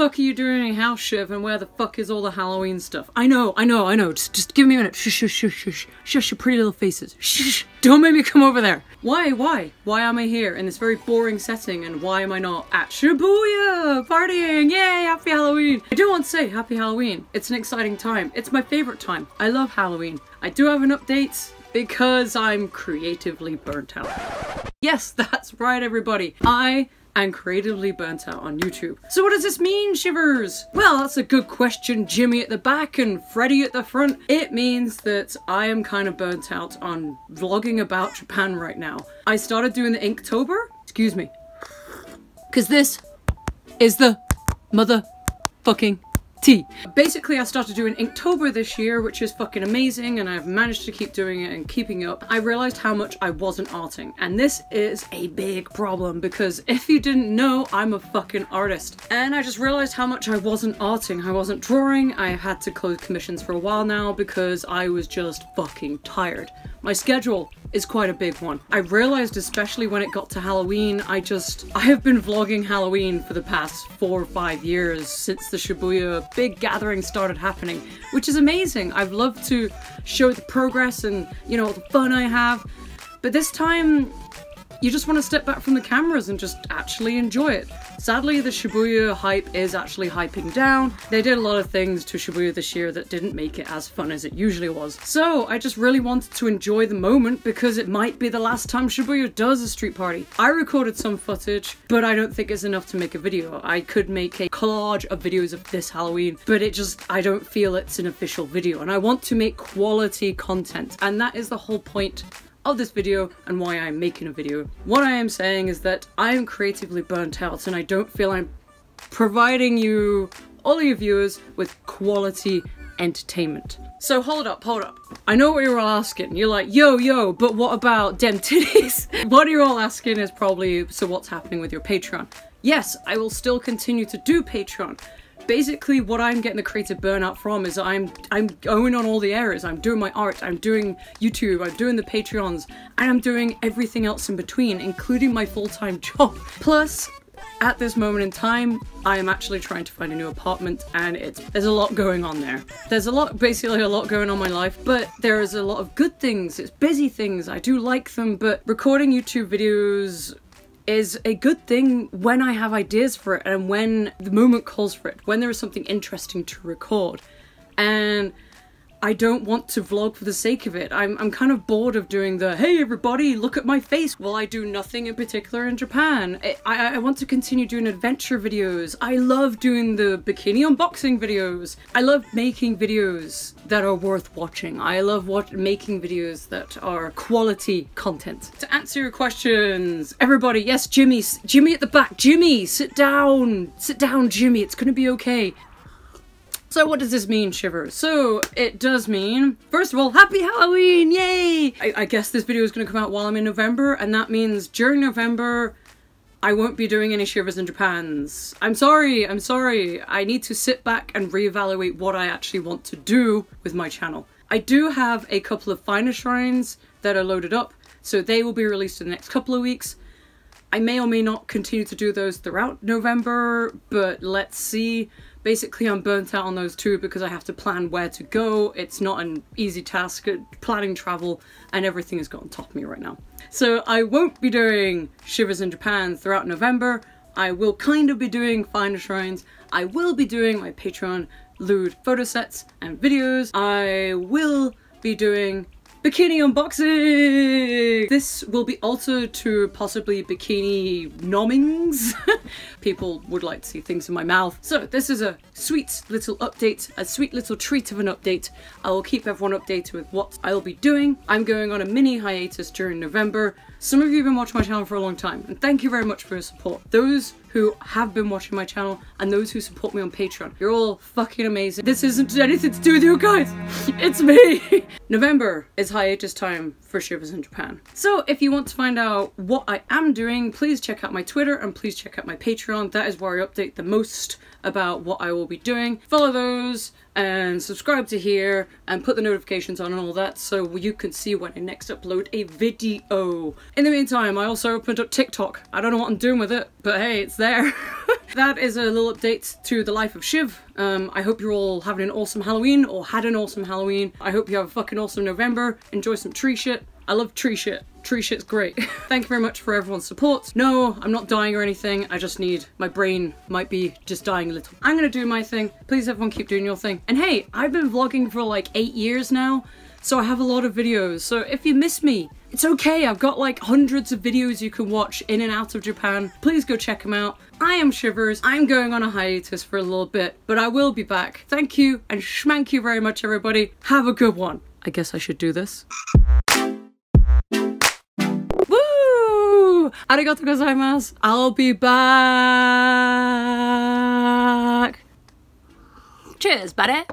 fuck are you doing in house shiv and where the fuck is all the Halloween stuff? I know, I know, I know. Just, just give me a minute. Shush, shush, shush, shush, shush your pretty little faces. Shush. don't make me come over there. Why, why? Why am I here in this very boring setting and why am I not at Shibuya partying? Yay, happy Halloween. I do want to say happy Halloween. It's an exciting time. It's my favorite time. I love Halloween. I do have an update because I'm creatively burnt out. Yes, that's right everybody. I and creatively burnt out on YouTube. So what does this mean, Shiverz? Well, that's a good question, Jimmy at the back and Freddy at the front. It means that I am kind of burnt out on vlogging about Japan right now. I started doing the Inktober, excuse me, because this is the motherfucking tea. Basically, I started doing Inktober this year, which is fucking amazing, and I've managed to keep doing it and keeping up. I realized how much I wasn't arting, and this is a big problem because if you didn't know, I'm a fucking artist. And I just realized how much I wasn't arting. I wasn't drawing. I had to close commissions for a while now because I was just fucking tired. My schedule is quite a big one. I realized especially when it got to Halloween, I just, I have been vlogging Halloween for the past four or five years since the Shibuya big gathering started happening, which is amazing. I've loved to show the progress and, you know, the fun I have. But this time, you just want to step back from the cameras and just actually enjoy it. Sadly, the Shibuya hype is actually hyping down. They did a lot of things to Shibuya this year that didn't make it as fun as it usually was. So I just really wanted to enjoy the moment because it might be the last time Shibuya does a street party. I recorded some footage, but I don't think it's enough to make a video. I could make a collage of videos of this Halloween, but it just, I don't feel it's an official video. And I want to make quality content. And that is the whole point of this video and why I'm making a video. What I am saying is that I am creatively burnt out and I don't feel I'm providing you, all your viewers, with quality entertainment. So hold up, hold up. I know what you're all asking. You're like, yo, yo, but what about dem titties? what you're all asking is probably, so what's happening with your Patreon? Yes, I will still continue to do Patreon, basically what I'm getting the creative burnout from is I'm I'm going on all the areas. I'm doing my art, I'm doing YouTube, I'm doing the Patreons, and I'm doing everything else in between, including my full-time job. Plus, at this moment in time, I am actually trying to find a new apartment and it's there's a lot going on there. There's a lot, basically a lot going on in my life, but there is a lot of good things. It's busy things. I do like them, but recording YouTube videos is a good thing when I have ideas for it and when the moment calls for it, when there is something interesting to record. And I don't want to vlog for the sake of it. I'm, I'm kind of bored of doing the, hey everybody, look at my face while I do nothing in particular in Japan. I, I, I want to continue doing adventure videos. I love doing the bikini unboxing videos. I love making videos that are worth watching. I love what, making videos that are quality content. To answer your questions, everybody, yes, Jimmy, Jimmy at the back, Jimmy, sit down, sit down, Jimmy, it's gonna be okay. So what does this mean, Shiverz? So it does mean, first of all, happy Halloween, yay! I, I guess this video is going to come out while I'm in November, and that means during November, I won't be doing any Shiverz in Japans. I'm sorry, I'm sorry. I need to sit back and reevaluate what I actually want to do with my channel. I do have a couple of Find A Shrines that are loaded up, so they will be released in the next couple of weeks. I may or may not continue to do those throughout November, but let's see. Basically, I'm burnt out on those two because I have to plan where to go. It's not an easy task, uh, planning travel, and everything has got on top of me right now. So I won't be doing Shiverz in Japan throughout November. I will kind of be doing Find A Shrines. I will be doing my Patreon lewd photo sets and videos. I will be doing Bikini unboxing! This will be altered to possibly bikini nommings. People would like to see things in my mouth. So this is a sweet little update, a sweet little treat of an update. I will keep everyone updated with what I will be doing. I'm going on a mini hiatus during November. Some of you have been watching my channel for a long time and thank you very much for your support. Those who have been watching my channel and those who support me on Patreon. You're all fucking amazing. This isn't anything to do with you guys. It's me. November is hiatus time for Shiverz in Japan. So if you want to find out what I am doing, please check out my Twitter and please check out my Patreon. That is where I update the most about what I will be doing. Follow those and subscribe to here and put the notifications on and all that so you can see when I next upload a video. In the meantime, I also opened up TikTok. I don't know what I'm doing with it, but hey, it's there. that is a little update to the life of Shiv. Um, I hope you're all having an awesome Halloween or had an awesome Halloween. I hope you have a fucking awesome November. Enjoy some tree shit. I love tree shit. Tree shit's great. Thank you very much for everyone's support. No, I'm not dying or anything. I just need, my brain might be just dying a little. I'm gonna do my thing. Please everyone keep doing your thing. And hey, I've been vlogging for like eight years now, so I have a lot of videos. So if you miss me, it's okay. I've got like hundreds of videos you can watch in and out of Japan. Please go check them out. I am Shiverz. I'm going on a hiatus for a little bit, but I will be back. Thank you and schmank you very much, everybody. Have a good one. I guess I should do this. Woo! Gozaimasu. I'll be back. Cheers, buddy.